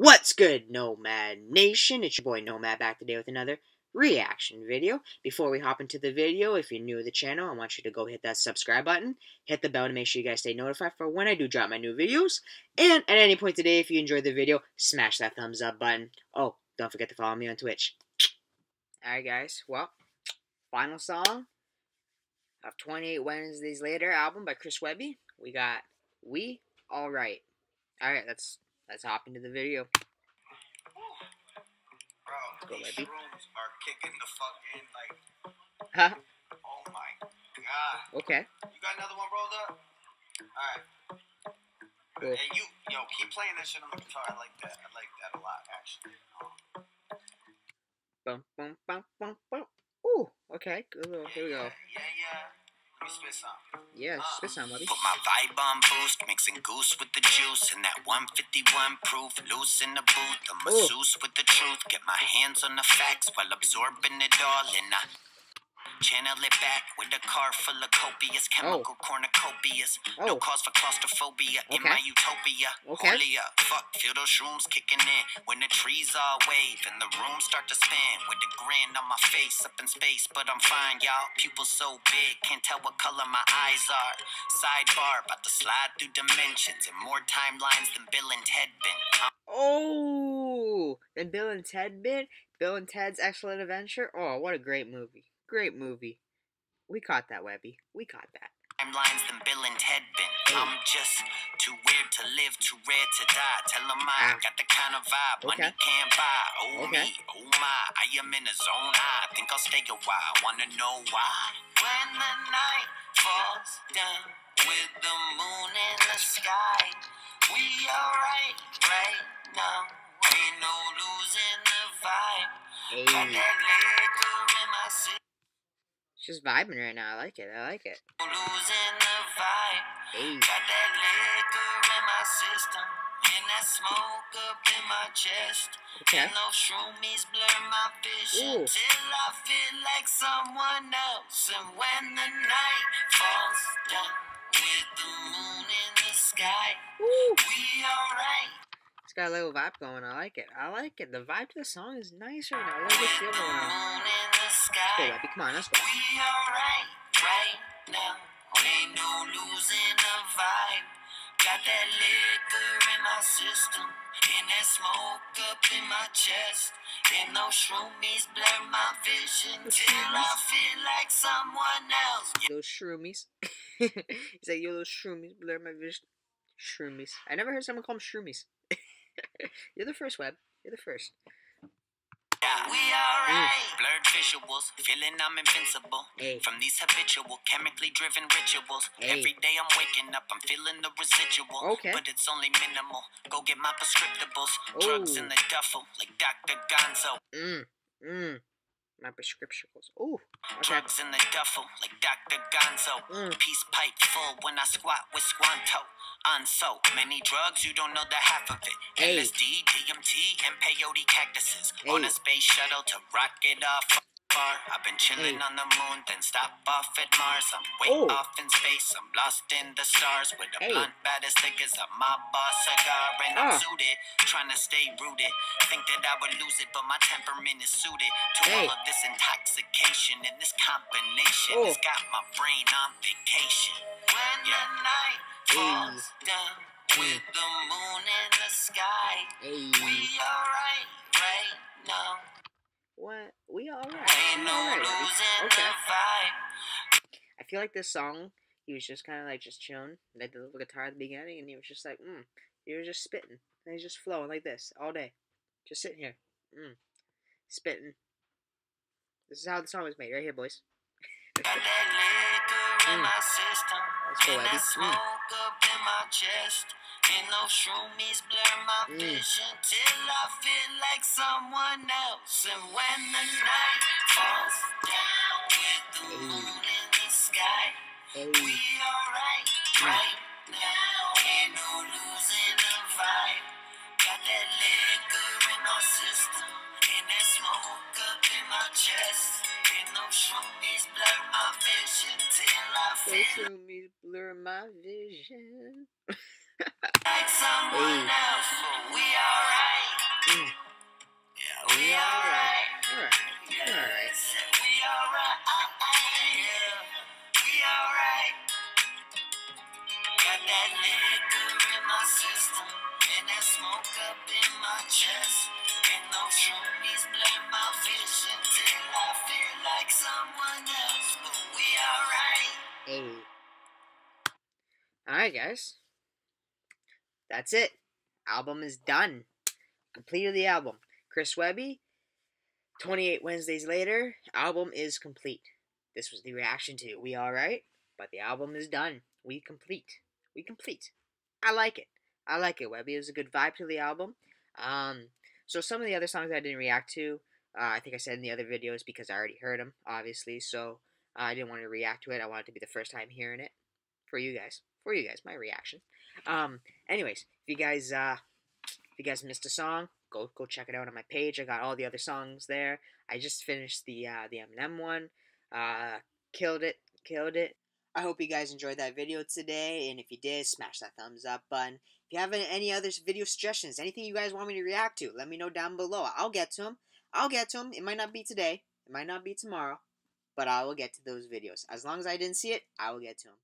What's good, Nomad Nation? It's your boy Nomad back today with another reaction video. Before we hop into the video, if you're new to the channel, I want you to go hit that subscribe button, hit the bell to make sure you guys stay notified for when I do drop my new videos, and at any point today, if you enjoyed the video, smash that thumbs up button. Oh, don't forget to follow me on Twitch. Alright guys, well, final song of 28 Wednesdays Later album by Chris Webby. We got We Alright. Alright, let's let's hop into the video. Bro, Go, these baby. shrooms are kicking the fuck in like, Huh? oh my god. Okay. You got another one rolled up? Alright. Cool. Hey, you, yo, keep playing that shit on the guitar. I like that. I like that a lot, actually. Um, Bum bum bum bum bum. Ooh, okay. Good. little- Here we go. Yeah, yeah. Let me spit. Yeah, uh, spit some, buddy. Put my vibe on boost, mixing goose with the juice, and that 151 proof, loose in the booth. The masseuse with the truth, get my hands on the facts while absorbing it all, and I channel it back with a car full of copious oh. chemical cornucopias. Oh. No cause for claustrophobia in Okay. my utopia. Okay. Holy up, fuck, feel those shrooms kicking in when the trees all wave and the room start to spin with the grin on my face up in space, but I'm fine, y'all. Pupils so big, can't tell what color my eyes are. Sidebar, about to slide through dimensions and more timelines than Bill and Ted been. I'm Oh, then Bill and Ted bit. Bill and Ted's Excellent Adventure. Oh, what a great movie. Great movie. We caught that, Webby. We caught that. timelines than Bill and Ted been. I'm just too weird to live, too rare to die. Tell 'em I Ah. got the kind of vibe money Okay. can't buy. Oh Okay. me, oh my, I am in a zone. I think I'll stay a while. Wanna know why? When the night falls down with the moon in the sky, we alright right now. Ain't no losing the vibe. Hey, she's vibing right now. I like it. I like it. Losing the vibe. Hey, Got that liquor in my system. And that smoke up in my chest. okay. And those shroomies blur my vision Ooh. till I feel like someone else. And when the night falls down with the moon in the sky, Woo. we alright. It's got a little vibe going. I like it. I like it. The vibe to the song is nice right now. I like this going on. Moon in the Let's go, sky. Webby. Come on, let's go. We alright right now. Ain't no losing the vibe. Got that liquor in my system. And that smoke up in my chest. And those shroomies blur my vision. Till I feel like someone else. Those shroomies. He's like, yo, those shroomies blur my vision. Shroomies. I never heard someone call them shroomies. You're the first, Web. You're the first. Blurred visuals, feeling I'm invincible. Hey. From these habitual, chemically driven rituals. Hey. Every day I'm waking up, I'm feeling the residual. Okay. But it's only minimal. Go get my prescriptables. Oh. Drugs in the duffel, like Dr. Gonzo. Mmm. Mmm. My prescriptions. Ooh. Okay. Drugs in the duffel, like Dr. Gonzo. Mm. Peace pipe full when I squat with Squanto. On so many drugs, you don't know the half of it. Hey. LSD, DMT, and peyote cactuses. Hey. On a space shuttle to rock it off far. I've been chilling Hey. on the moon, then stop off at Mars. I'm way Oh. off in space. I'm lost in the stars with a Hey. blunt bad as thick as a mob boss cigar. And I'm Ah. suited, trying to stay rooted. Think that I would lose it, but my temperament is suited to Hey. all of this intoxication and this combination. Oh. It's got my brain on vacation. When the night falls down with the moon in the sky, Hey. we alright right now. What? We alright. Ain't no all right. Losing Okay. the vibe. I feel like this song, he was just kind of like just chilling, like the little guitar at the beginning, and he was just like, mm. He was just spitting, and he's just flowing like this all day, just sitting here, mm, spitting. This is how the song was made, right here, boys. Got that liquor in Mm. my system. Let's go, and Abby. that smoke up in my chest. And those shroomies blur my Mm. vision till I feel like someone else. And when the night falls down with the moon in the sky, we alright right now. Ain't no losing the vibe. Got that liquor in my system. And that smoke up in my chest. And those shroomies blur feel shroomies blur my vision. like someone Hey. else, but we alright. Mm. Yeah, we alright. Alright. Yeah, Alright. we alright. Yeah, we alright. Got that liquor in my system, and that smoke up in my chest. And those shroomies blur my vision till I feel like someone Alright, guys. That's it. Album is done. Completed the album. Chris Webby, 28 Wednesdays later, album is complete. This was the reaction to We Alright, but the album is done. We complete. We complete. I like it. I like it, Webby. It was a good vibe to the album. Um, so some of the other songs I didn't react to, uh, I think I said in the other videos because I already heard them, obviously. So uh, I didn't want to react to it. I wanted to be the first time hearing it for you guys. For you guys, my reaction. Um, anyways, if you guys uh, if you guys missed a song, go go check it out on my page. I got all the other songs there. I just finished the uh, the Eminem one. Uh, killed it, killed it. I hope you guys enjoyed that video today, and if you did, smash that thumbs up button. If you have any- any other video suggestions, anything you guys want me to react to, let me know down below. I'll get to them. I'll get to them. It might not be today. It might not be tomorrow, but I will get to those videos. As long as I didn't see it, I will get to them.